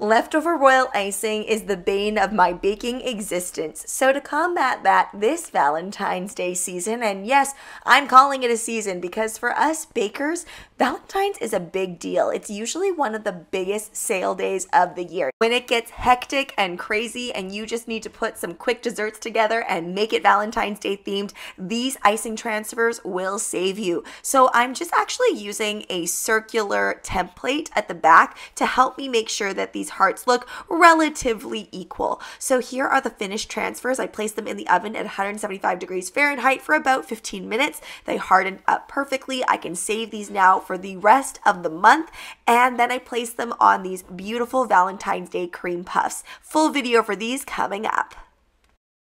Leftover royal icing is the bane of my baking existence. So, to combat that this Valentine's Day season, and yes, I'm calling it a season because for us bakers, Valentine's is a big deal. It's usually one of the biggest sale days of the year. When it gets hectic and crazy, and you just need to put some quick desserts together and make it Valentine's Day themed, these icing transfers will save you. So, I'm just actually using a circular template at the back to help me make sure that these hearts look relatively equal. So here are the finished transfers. I placed them in the oven at 175 degrees Fahrenheit for about 15 minutes. They hardened up perfectly. I can save these now for the rest of the month. And then I placed them on these beautiful Valentine's Day cream puffs. Full video for these coming up.